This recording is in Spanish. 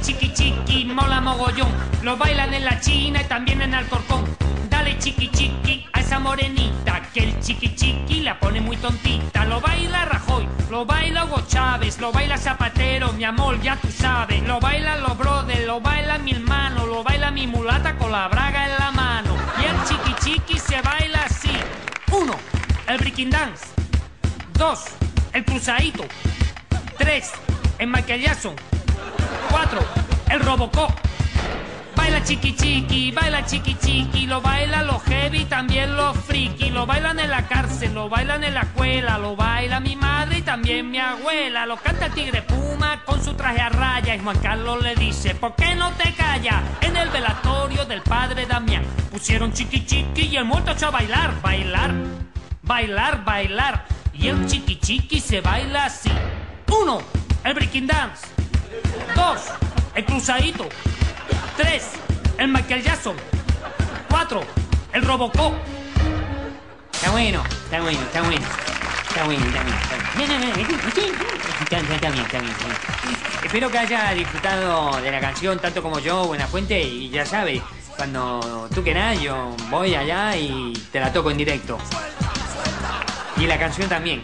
chiqui, mola mogollón. Lo bailan en la China y también en Alcorcón. Dale chiqui chiqui a esa morenita, que el chiqui chiqui la pone muy tontita. Lo baila Rajoy, lo baila Hugo Chávez, lo baila Zapatero, mi amor, ya tú sabes. Lo baila los brothers, lo baila mi hermano, lo baila mi mulata con la braga en la mano. Y el chiqui chiqui se baila así. Uno, el breaking dance. Dos, el cruzadito. Tres, el Michael Jackson. El Robocop. Baila chiqui chiqui, baila chiqui chiqui, lo baila los heavy, también los friki, lo bailan en la cárcel, lo bailan en la escuela, lo baila mi madre y también mi abuela, lo canta tigre Puma con su traje a raya y Juan Carlos le dice, ¿por qué no te callas? En el velatorio del padre Damián pusieron chiqui chiqui y el muerto echó a bailar, bailar, bailar, bailar, y el chiqui chiqui se baila así. Uno, el breaking dance. Dos, el cruzadito. Tres, el Michael Jackson. Cuatro, el Robocop. Está bueno, está bueno, está bueno. Está bueno, está bien. Está bien, está bien, está bien. Espero que haya disfrutado de la canción tanto como yo, Buena Fuente, y ya sabes, cuando tú quieras, yo voy allá y te la toco en directo. Y la canción también.